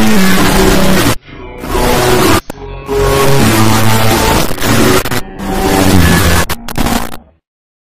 Yeah.